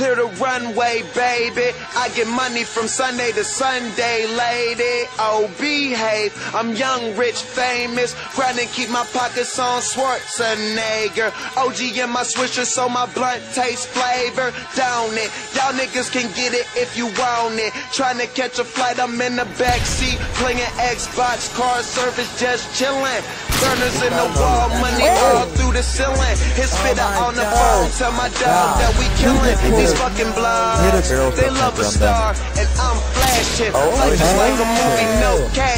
clear the runway, baby. I get money from Sunday to Sunday, lady. Oh, behave. I'm young, rich, famous. Grind and keep my pockets on Schwarzenegger. OG in my swisher, so my blunt tastes flavor. Down it. Y'all niggas can get it if you want it. Trying to catch a flight, I'm in the backseat. Playing Xbox, car service, just chillin'. Burners in the wall, money all through the ceiling. His spitter on the phone, tell my dog that we killing these fucking bloods. They love a star, and I'm flashing. Like just like a movie, no casting.